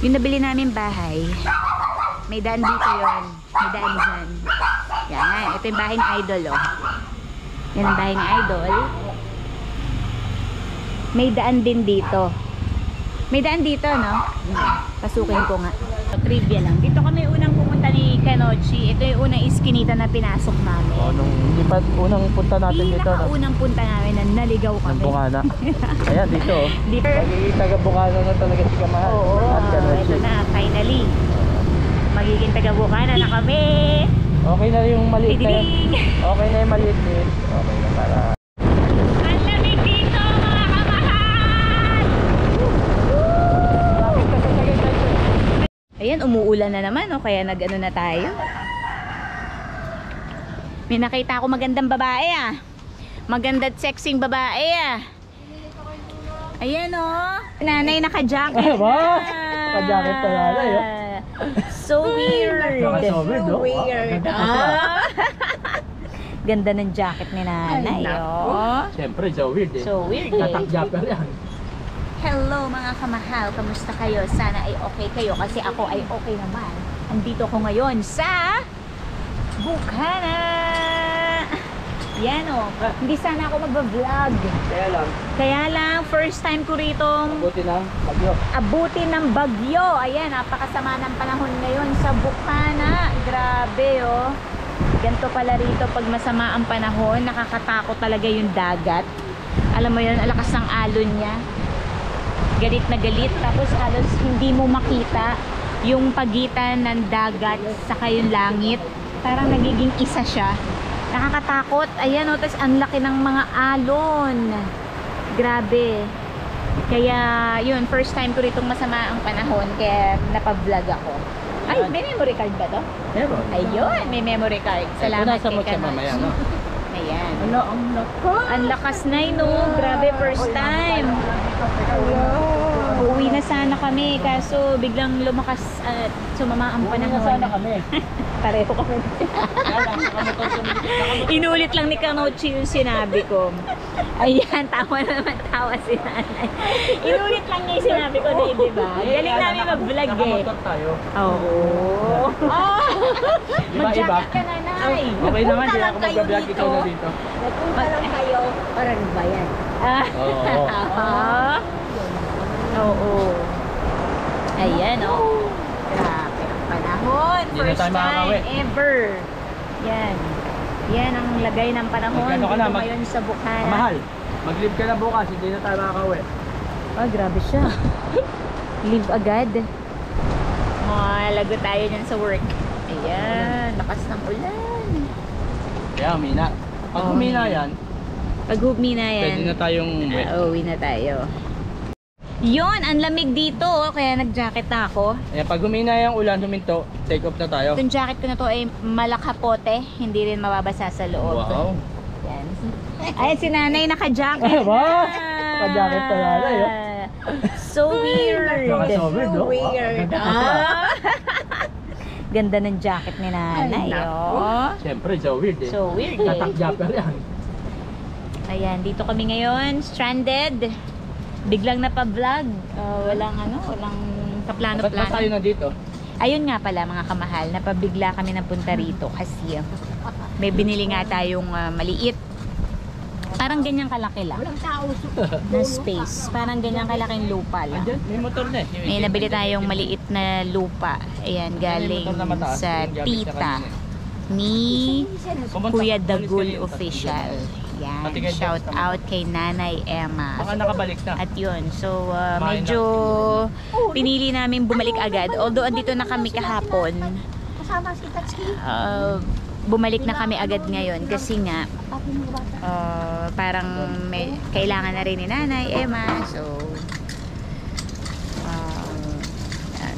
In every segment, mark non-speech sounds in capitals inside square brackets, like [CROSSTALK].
Yung nabili namin bahay, may daan dito yon May daan dyan. Yan. Ito yung bahay ni Idol, oh. Yan ang bahay ni Idol. May daan din dito. May daan dito, no? Pasukin ko nga. Trivia lang. Dito kami unang Kenochi. Ito yung unang iskinita na pinasok namin. Oh, nung hindi pa unang punta natin dito, no? Pinaka-unang punta namin na naligaw Ng kami. Bungana. [LAUGHS] Ayan, dito. oh. Dito. Magiging taga Bungana na talaga si Kamahal. Oo, At Kanochi. ito na, finally. Magiging taga-Bukana na kami. Okay na yung maliit na. Tidiling! Okay na yung maliit. Okay na para... Ang lamig dito, mga kamahal! Bakit ka sa Tagaytay? Ayan, umuulan na naman, oh, kaya nag-ano na tayo. May nakita ako magandang babae, ah. Maganda at sexing babae, ah. Ayan, oh. Nanay naka-jacket. Ay, ba? na. Naka-jacket pa nanay, oh. So weird. Naka-so weird, no? Weird. Ah. [LAUGHS] Ganda ng jacket ni nanay, oh. Siyempre, so weird eh. So weird, eh. Tatak-japper yan. Hello mga kamahal, kamusta kayo? Sana ay okay kayo kasi ako ay okay naman. Andito ko ngayon sa Bukana. Yan o. Hindi sana ako magba-vlog. Kaya lang, Kaya lang, first time ko rito buti na, bagyo. abutin ng bagyo. Ayan, napakasama ng panahon ngayon sa Bukana. Grabe oh. Ganto pala rito pag masama ang panahon, nakakatakot talaga yung dagat. Alam mo yun, ang lakas ng alon niya. Galit na galit, tapos halos hindi mo makita yung pagitan ng dagat sa yung langit. Parang nagiging isa siya. Nakakatakot. Ayan o, tapos ang laki ng mga alon. Grabe. Kaya, yun, first time ko ritong masama ang panahon, kaya napablog ako. Ay, may memory card ba to? Meron. Ayun, may memory card. Salamat kay Kanoch. mamaya, no? [LAUGHS] Ayan. Ano, ang lakas. Ang lakas na yun, no? Grabe, first time. Uuwi na sana kami, kaso biglang lumakas at sumama ang Una na panahon. sana kami. [LAUGHS] Pareho kami. [LAUGHS] Inulit lang ni Kanochi yung sinabi ko. Ayan, tawa na naman tawa si nanay. Inulit lang niya yung sinabi ko na di ba? Galing namin mag-vlog eh. Nakamotor tayo. Oo. Oh. Di? Mag-jacket ka na, nay. Okay naman, lang ako mag-vlog ikaw na dito. Nagpunta lang kayo para ba yan? Ah. Oo. Oo. Ayan, oh. Grabe ang panahon. First time ever. Yan. Yan ang lagay ng panahon Magkano ka dito na? Mag- ngayon sa Bukana. Mahal, mag-leave ka na bukas, hindi na tayo makakauwi. Oh, grabe siya. [LAUGHS] Leave agad. Malago tayo niyan sa work. Ayan, lakas ng ulan. Kaya umina. Pag Oh, umina umina. yan, Pag humi na yan, pwede na tayong umuwi. ah, uwi na tayo. Yon, ang lamig dito, oh, kaya nag-jacket na ako. Ayan, pag humina yung ulan, huminto, take off na tayo. Itong jacket ko na to ay malakapote, hindi rin mababasa sa loob. Wow. Yan. Ay, si nanay naka-jacket Ay, ba? na. Naka-jacket pa nanay, oh. So weird. Naka-so weird, no? Weird. Ah. Ganda ng jacket ni nanay, Ay, oh. Siyempre, so weird eh. So weird eh. Tatak-japper yan. Ayan, dito kami ngayon, stranded. Biglang napa-vlog. Uh, walang ano, walang Ba't ba tayo kaplano-plano. na dito? Ayun nga pala mga kamahal, napabigla kami ng punta rito kasi may binili nga tayong uh, maliit. Parang ganyang kalaki lang Walang tao. na space. Parang ganyang kalaking lupa lang. May motor na eh. May nabili tayong maliit na lupa. Ayan, galing sa tita kanina. ni Kuya Dagul Official. Yan, kay shout out kay Nanay Emma. Baka nakabalik na. At yun, so uh, Kumain medyo pinili namin bumalik agad. Although andito na kami kahapon, Kasama si Tatsuki. uh, bumalik na kami agad ngayon kasi nga Papi bata. uh, parang may, kailangan na rin ni Nanay Emma. So, uh,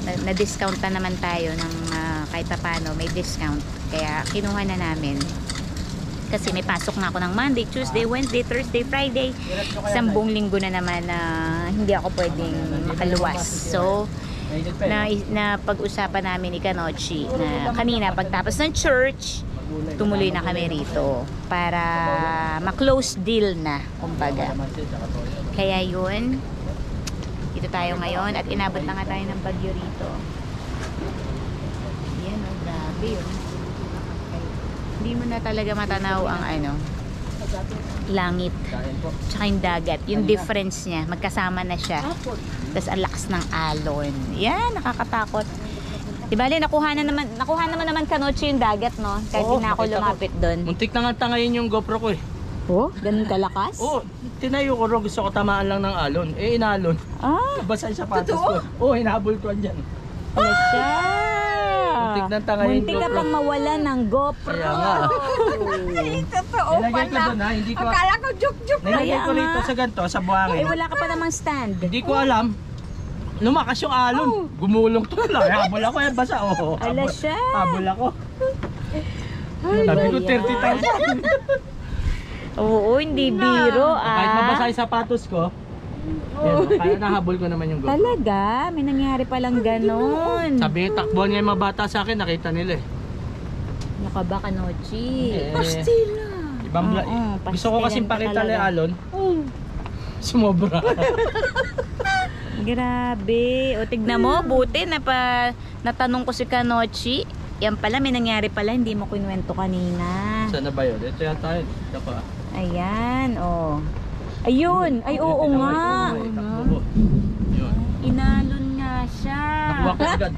na- na-discount na naman tayo ng uh, kahit pa paano, may discount. Kaya kinuha na namin. Kasi may pasok na ako ng Monday, Tuesday, Wednesday, Thursday, Friday. Isang buong linggo na naman na hindi ako pwedeng makaluwas. So, na, na pag-usapan namin ni Kanochi na kanina pagtapos ng church, tumuloy na kami rito para ma-close deal na, kumbaga. Kaya yun, Dito tayo ngayon at inabot na nga tayo ng bagyo rito. Yan oh, grabe yun. Hindi mo na talaga matanaw ang ano, langit. Tsaka yung dagat. Yung difference niya, magkasama na siya. Tapos ang lakas ng alon. Yan, nakakatakot. Di bali, nakuha na naman, nakuha naman naman kanoche yung dagat, no? Kahit Oo, hindi na ako nakita ko. lumapit doon. Muntik na nga tangayin yung GoPro ko eh. Oh, ganun kalakas? Oo, tinayo ko ro. Gusto ko tamaan lang ng alon. Eh, inalon. Ah, Basa yung sapatos ko. Oo, hinabol ko andyan. wala siya. Muntik na tangayin Muntik ka GoPro. pang mawala ng GoPro. Kaya nga. [LAUGHS] Totoo Nilagay ko doon ha. Hindi ko... Akala ko juk-juk. Nilagay Kaya ko rito sa ganito, sa Eh, buhangin. wala ka pa namang stand. Hindi ko alam. Lumakas yung alon. Gumulong to lang. Habol ako eh. Basa. Oo. Ala habol- siya. Habol ako. Sabi ko yan? 30,000. [LAUGHS] Oo, hindi biro Kahit ah. mabasa yung sapatos ko. Yan, kaya nahabol ko naman yung [LAUGHS] GoPro. Talaga? May nangyari palang ganon. Sabi takbuhan niya yung mga bata sa akin, nakita nila eh. Ka ba, Kanochi? Eh, Pastila. Ibang bla- Oo, Gusto ko pastilan kasing ka pakita ni talaga. Alon. Sumobra. [LAUGHS] Grabe. O tignan mo, buti na pa natanong ko si Kanochi. Yan pala, may nangyari pala, hindi mo kinuwento kanina. Saan na ba yun? Ito yata yun. Ito pa. Ayan, oh. Ayun, ay oo nga. ko. Inalon nga siya. Nakuha ko agad.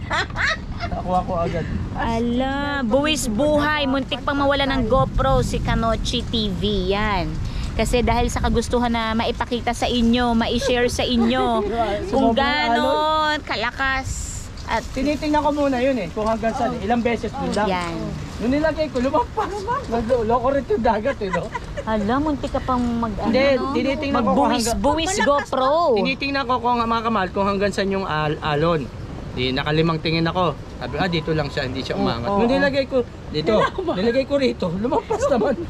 Nakuha ko agad. Ala, buwis buhay. Muntik pang mawala ng GoPro si Kanochi TV. Yan. Kasi dahil sa kagustuhan na maipakita sa inyo, ma-share sa inyo [LAUGHS] kung ganon kalakas at Tinitingnan ko muna yun eh. Kung hanggang saan. eh. Ilang beses doon lang. yan. Nung nilagay ko, lumampas. Nagloko rin yung dagat eh, no? Hala, muntik ka pang mag Hindi, ano, tinitingnan ko kung magbuwis hanggang... buwis GoPro. Tinitingnan ko kung mga kamal, kung hanggang saan yung al alon. Di nakalimang tingin ako. Sabi, ah, dito lang siya, hindi siya umangat. Oo, Nung oo. nilagay ko, dito, nilagay ko rito, lumampas [LAUGHS] naman.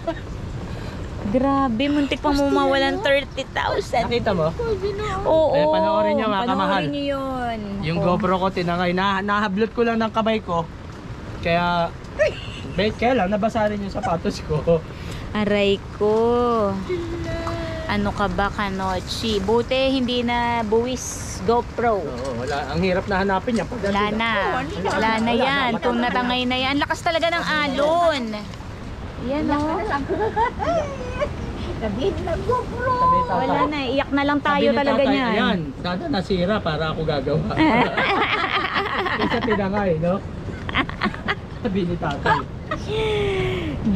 Grabe, muntik pang mawalan 30,000. Nakita mo? Oo. Kaya panoorin nyo, mga kamahal. Panoorin nyo yun. Yung Oo. GoPro ko tinangay, na, nahablot ko lang ng kamay ko. Kaya, bet, kaya lang, nabasa rin yung sapatos ko. Aray ko. Ano ka ba, Kanochi? Buti hindi na buwis GoPro. Oo, wala, ang hirap na hanapin yan. Pag Wala na. Wala na, yan. Kung natangay na yan. Lakas talaga ng alon. Yan o. [LAUGHS] Sabihin na GoPro. Wala na. Iyak na lang Sabi tayo ni talaga tatay, niyan. Ayan, sana nasira para ako gagawa. [LAUGHS] Kaysa tinangay, no? Sabi ni tatay.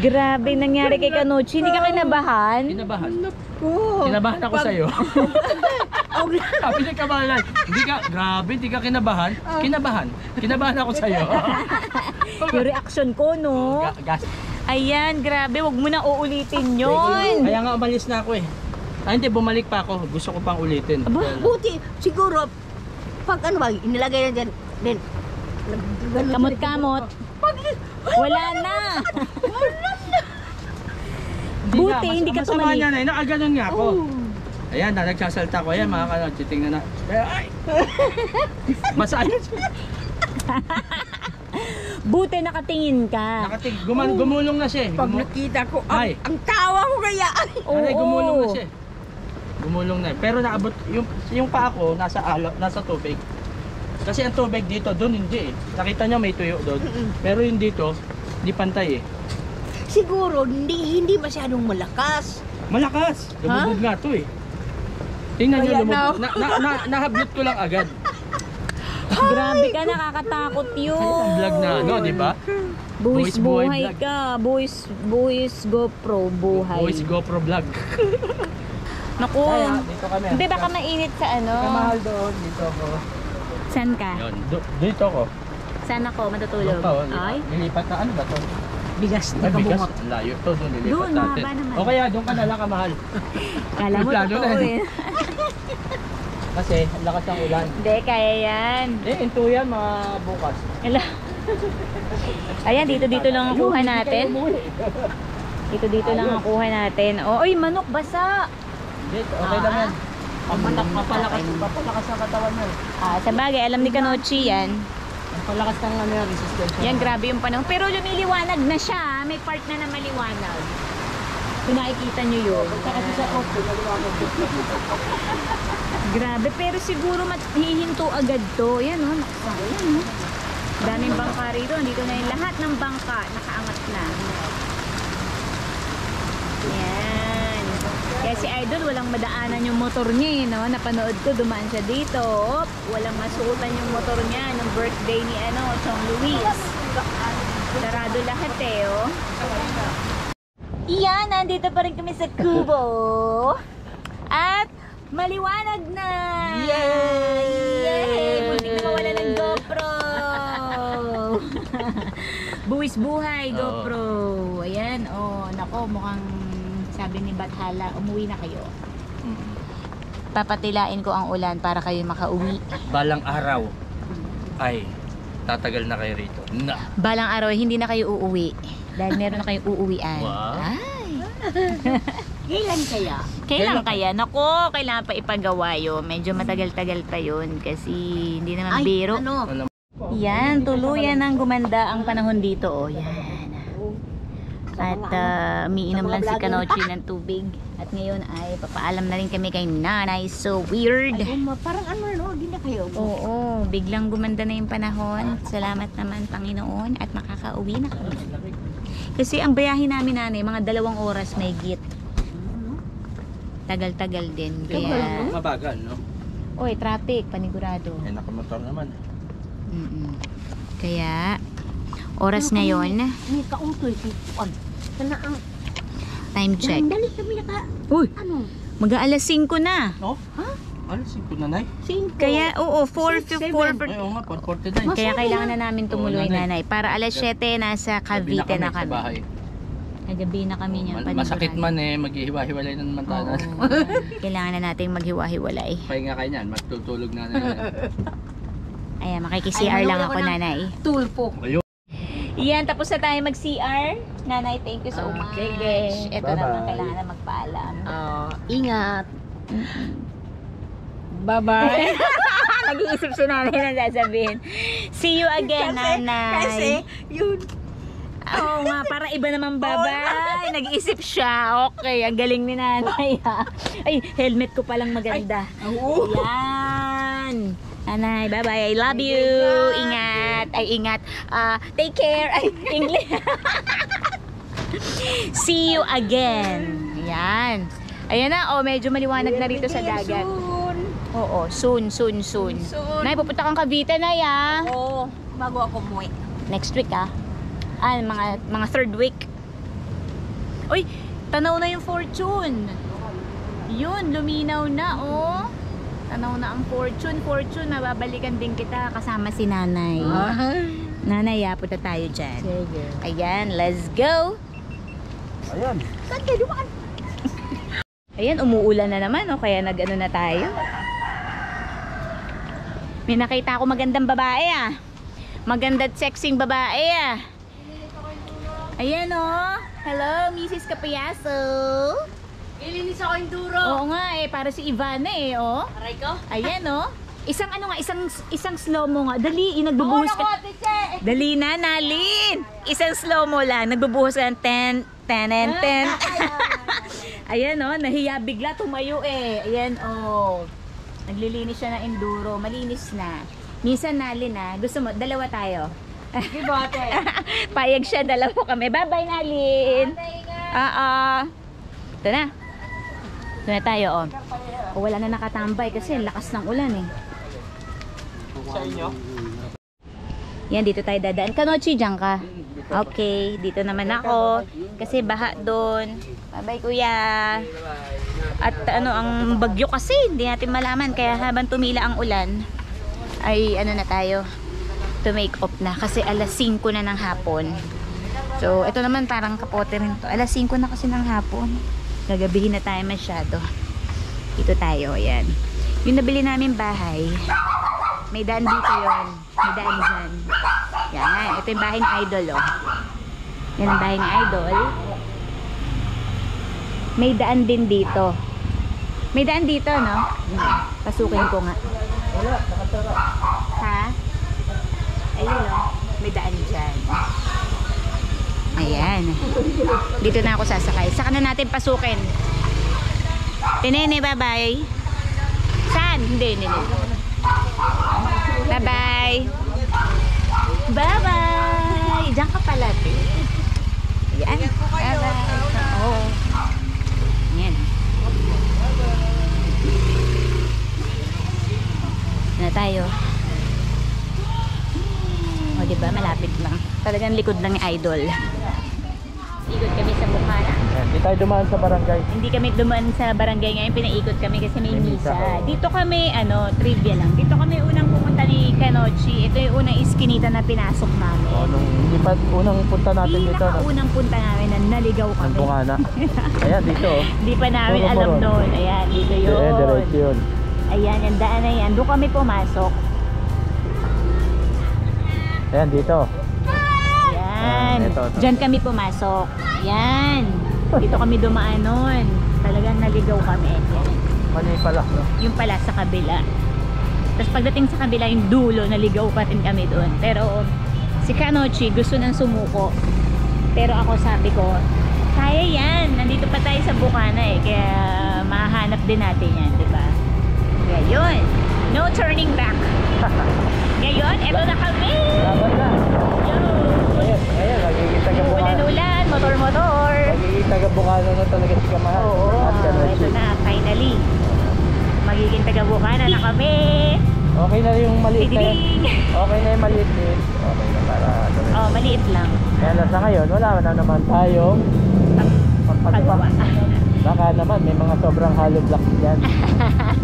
Grabe nangyari kay Kanochi. Hindi ka kinabahan? Kinabahan. Ko. Kinabahan ako sa'yo. [LAUGHS] [LAUGHS] Sabi ni Kamalan, hindi ka, grabe, hindi ka kinabahan. Kinabahan. Kinabahan ako sa'yo. [LAUGHS] Yung reaction ko, no? Ga- gas. Ayan, grabe. Wag mo na uulitin yun. Kaya nga umalis na ako eh. Ah, hindi, bumalik pa ako. Gusto ko pang ulitin. Aba, Buti, siguro, pag ano ba, inilagay na dyan, then, nag- Kamot-kamot. [LAUGHS] Wala na. Buti, nga, mas- hindi ka masama tumalik. niya na, nakaganon nga ako. Ayan, na, nagsasalta ko. Ayan, mga kanot, tingnan na. Ay! [LAUGHS] Masayos. [LAUGHS] Buti nakatingin ka. Nakatig, guman, gumulong na siya eh. Pag Gumu- nakita ko, ang, Ay. ang tawa ko kaya, ay, Aray, Oo. gumulong na siya. eh. Gumulong na. Pero naabot yung yung paa ko nasa alo, nasa tubig. Kasi ang tubig dito doon hindi eh. Nakita niyo may tuyo doon. Pero yung dito, hindi pantay eh. siguro, hindi, hindi masyadong malakas. Malakas. Lumubog nga to eh. Tingnan niyo Kaya lumubog. Na, na, na, nahablot ko lang agad. [LAUGHS] Grabe ka, nakakatakot yun. Vlog na ano, di ba? Buwis Buwis buhay buhay vlog. ka. Buwis, buwis GoPro buhay. Voice GoPro vlog. [LAUGHS] Naku. Kaya dito kami. Hindi baka mainit sa ano? Kamahal doon, dito ako. Saan ka? Yun, dito ako. Saan ako matutulog? Oh, Ay? Nilipat na ano ba to? Bigas Ay, bigas. Ang Layo to, doon nilipat Doon, natin. mahaba naman. O kaya, doon ka na lang kamahal. [LAUGHS] Kala mo Plano totoo na. eh. [LAUGHS] Kasi, ang lakas ng ulan. Hindi, kaya yan. Eh, into yan mga bukas. Ala. Ayan, dito dito lang ang Ayun, kuha hindi kayo natin. umuwi. Dito dito lang ang kuha natin. Oh, oy, manok basa. Dito, okay Ah. lang yan. Papatak, papalakas, papalakas ang katawan mo. Ah, sa bagay, alam ni Kanochi yan. Ang palakas ng ano yan, resistance. Yan, grabe yung panahon. Pero lumiliwanag na siya. ah. May part na na maliwanag. Kung nakikita nyo yun. Kasi sa off, naliwanag. [LAUGHS] Grabe, pero siguro hihinto agad to. Yan o, nakasayang o. Daming bangka rito. Dito na yung lahat ng bangka. Nakaangat na. Yan. Kaya si Idol, walang madaanan yung motor niya eh, no? Napanood ko, dumaan siya dito. Op, walang masuotan yung motor niya nung birthday ni ano, Chong Luis. Sarado lahat eh, oh. Iyan, nandito pa rin kami sa Kubo. At maliwanag na! Yay! Yay! Muntik na mawala ng GoPro! [LAUGHS] Buwis buhay. GoPro. Ayan, oh, nako, mukhang sabi ni Bathala, umuwi na kayo. Papatilain ko ang ulan para kayo makauwi. Balang araw ay tatagal na kayo rito. Na. Balang araw, hindi na kayo uuwi. Dahil meron na kayong uuwian. Wow. Ay! [LAUGHS] Kailan kaya? Kailan kaya? Nako, kailangan pa ipagawa yun. Medyo matagal-tagal pa yun kasi hindi naman biro. ano? Ano? Yan, tuluyan ng gumanda ang panahon dito. Oh, yan. At uh, umiinom lang si Kanochi ng tubig. At ngayon ay papaalam na rin kami kay nanay. So weird. Ay, um, parang ano, no? Hindi na kayo. Oo, biglang gumanda na yung panahon. Salamat naman Panginoon at makakauwi na kami. Kasi ang bayahin namin nanay, mga dalawang oras may git. Tagal-tagal din. Kaya, Mabagal, no? oy, traffic, panigurado. Eh, nakamotor naman. Mm-mm. Kaya, oras ngayon, May kautoy si Sana ang... time check. Dali kami naka... Uy, Ano? mag-aalas 5 na. No? Ha? Ano, 5 na, Nay? Cinco. Kaya, oo, 4 Six, 4 seven. Ay, oo nga, 449. Kaya kailangan na namin tumuloy, Oo, nanay. nanay. Para alas 7, nasa Cavite na kami. bahay. Nagabi na kami niyan. Ma- Masakit man eh, maghihiwa-hiwalay na naman tayo. Oo. [LAUGHS] Kailangan na nating maghiwa-hiwalay. Pahinga kayo niyan, matutulog na na. [LAUGHS] Ayan, makikisi-CR lang ako, ng- nanay. Tulpo. Ayun. Iyan, tapos na tayo mag-CR. Nanay, thank you so Ah, much. sige. Ito Bye-bye. naman, kailangan na magpaalam. Ah, ingat. Bye-bye. [LAUGHS] Nag-iisip si nanay na sasabihin. See you again, nanay. Kasi, yun. Oo nga, para iba naman [LAUGHS] babay. Nag-iisip siya. Okay, ang galing ni nanay ha. Ay, helmet ko palang maganda. Oo. Yan. Nanay, bye-bye. I love you. Ingat. Ay, ingat. Ah, take care. Ay, [LAUGHS] English. See you again. Yan. Ayan na, oh, medyo maliwanag na rito sa dagat. Soon. Oo, soon, soon, soon. Soon. Nay, pupunta kang Cavite na ya. Oo. Bago ako umuwi. Next week ah. Ah, mga mga third week. Uy, tanaw na yung fortune. Yun, luminaw na oh. Tanaw na ang fortune. Fortune, mababalikan din kita kasama si nanay. Nanay, ah, punta tayo dyan. Sige. Ayan, let's go. Ayan. Saan kayo dumaan? Ayan, umuulan na naman, oh, kaya nag-ano na tayo. May nakita ako magandang babae ah. Maganda at sexing babae ah. Ayan oh. Hello, Mrs. Capayaso. Ilinis ako yung duro. Oo nga eh, para si Ivana eh, oh. Aray ko. Ayan oh. Isang ano nga, isang isang slow mo nga. Dali, eh, nagbubuhos ka. Dali na, Nalin. Isang slow mo lang. Nagbubuhos ka ng 10, 10 and 10. [LAUGHS] [LAUGHS] Ayan oh, nahiya bigla tumayo eh. Ayan oh. Naglilinis siya ng enduro. Malinis na. Minsan Nalin ah. Gusto mo, dalawa tayo. Gibote. [LAUGHS] Payag siya, dalawa kami. Bye-bye, Nalin. Oo. Ito na. Ito na tayo, oh. O, wala na nakatambay kasi lakas ng ulan eh. Sa inyo? Yan, dito tayo dadaan. Kanochi, dyan ka. Okay, dito naman ako. Kasi baha doon. Bye-bye, kuya. At ano, ang bagyo kasi, hindi natin malaman. Kaya habang tumila ang ulan, ay ano na tayo, to make up na. Kasi alas 5 na ng hapon. So, ito naman parang kapote rin to. Alas 5 na kasi ng hapon. Gagabihin na tayo masyado. Dito tayo, ayan. Yung nabili namin bahay, may daan dito yon May daan dyan. Yan. Ito yung bahay ni Idol, oh. Yan ang bahay ni Idol. May daan din dito. May daan dito, no? Pasukin ko nga. Ha? Ayun, oh. May daan dyan. Ayan. Dito na ako sasakay. Saka na natin pasukin. Tinene, bye-bye. Saan? Hindi, hindi. Bye-bye. Bye-bye. Diyan ka pala, te. Yan. Bye-bye. Oo. Yan. Na tayo. O, di ba? Malapit lang. Talagang likod lang ni Idol. Ikot kami sa Bukana. Ayan, Di tayo dumaan sa barangay. Hindi kami dumaan sa barangay ngayon, pinaikot kami kasi may misa. Dito kami, ano, trivia lang. Dito kami unang pumunta ni Kanochi. Ito yung unang iskinita na pinasok namin. O, nung hindi pa unang punta natin dito, no? Pinakaunang punta namin na naligaw Ang kami. bungana. [LAUGHS] Ayan, dito. oh. Hindi pa namin Puro alam noon. Ayan, dito yun. diretso yun. Ayan, yung daan na yan. Doon kami pumasok. Ayan, dito. Yan. Ito, ito. Diyan kami pumasok. Yan. Dito kami dumaan noon. Talagang naligaw kami. Yan. Mali pala. no? Yung pala sa kabila. Tapos pagdating sa kabila yung dulo, naligaw pa rin kami doon. Pero si Kanochi gusto nang sumuko. Pero ako sabi ko, kaya yan. Nandito pa tayo sa Bukana eh. Kaya mahanap din natin yan, di ba? Yun. No turning back. [LAUGHS] Ngayon, eto na kami. Laban na. Yo. Ayan, nagkikita ka bukana. Ulan-ulan, motor-motor. Nagkikita ka bukana na talaga si Kamahal. Oo, Kanochi. ito na, finally. Magiging taga-Bukana na kami. Okay na yung maliit na. Okay na yung maliit. Okay na para ano rin. Oh, maliit lang. Kaya lang sa ngayon, wala na naman tayong Paggawa. pagpagpa. Baka naman may mga sobrang hollow blocks dyan. [LAUGHS]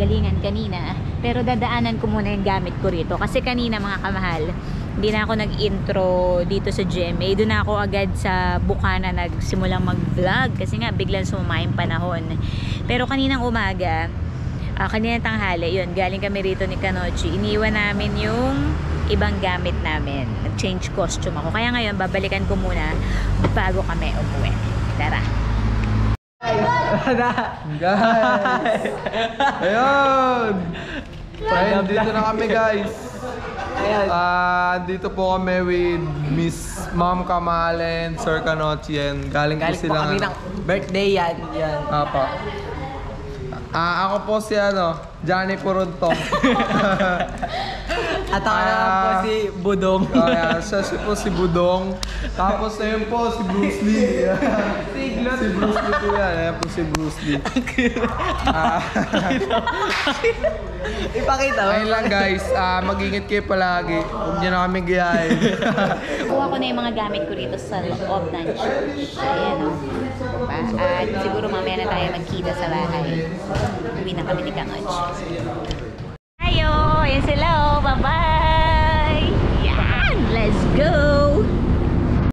pinanggalingan kanina. Pero dadaanan ko muna yung gamit ko rito. Kasi kanina mga kamahal, hindi na ako nag-intro dito sa GMA. Doon na ako agad sa Bukana nagsimulang mag-vlog. Kasi nga, biglang sumama yung panahon. Pero kaninang umaga, Ah, kanina tanghali, yun, galing kami rito ni Kanochi. Iniwan namin yung ibang gamit namin. Nag-change costume ako. Kaya ngayon, babalikan ko muna bago kami umuwi. Tara. Guys! [LAUGHS] Ayun! Ayun, dito na kami guys. Ah, dito po kami with Miss Ma'am Kamalen, Sir Kanotien. Galing, Galing po po sila kami ng birthday yan. yan. Apa. Ah, ako po si ano, Johnny Puruntong. [LAUGHS] At ako naman po Ah. si Budong. Kaya siya si po si Budong. Tapos na yun po si Bruce Lee. [LAUGHS] si Bruce Lee po yan. Ayan po si Bruce Lee. [LAUGHS] Ah, [LAUGHS] Ipakita mo. ayun lang guys, ah, mag-ingat kayo palagi. Huwag niyo na kami gayahin. Kuha ko na yung mga gamit ko rito sa loob ng church. Ayan o. Diba? At siguro mamaya na tayo magkita sa bahay. Uwi na kami ni Kanochi. go.